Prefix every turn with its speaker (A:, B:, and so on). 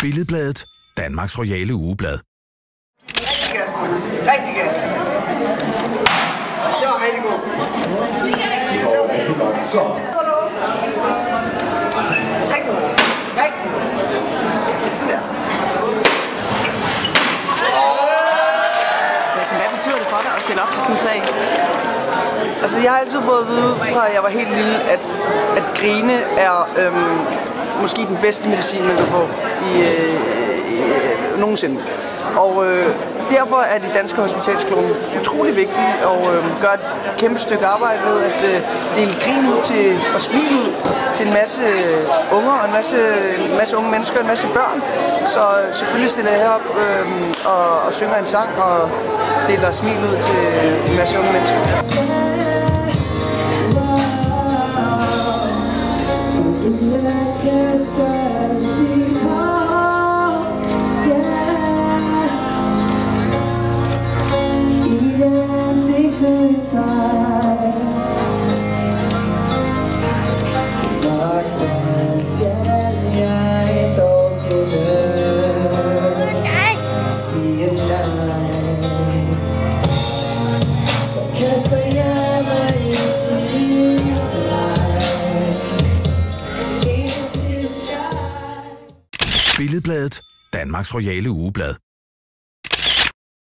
A: Billedbladet, Danmarks Royale Ugeblad.
B: Rigtig gas. Rigtig gas. Det var rigtig god.
C: Det går rigtig godt. Så.
B: Rigtig god. Rigtig god. Sådan der.
D: Hvad betyder det for dig at stille op til sådan en sag?
B: Altså, jeg har altid fået at vide, fra jeg var helt lille, at, at grine er øhm, måske den bedste medicin, man kan få i, øh, i, øh, nogensinde. Og øh, derfor er de danske hospitalskloner utrolig vigtige og øh, gør et kæmpe stykke arbejde ved at øh, dele grin ud til, og smil ud til en masse øh, unger og en masse, en masse unge mennesker og en masse børn. Så øh, selvfølgelig stiller jeg herop øh, og, og synger en sang og deler smil ud til en masse unge mennesker.
A: Billedbladet, Danmarks Royale Ugeblad.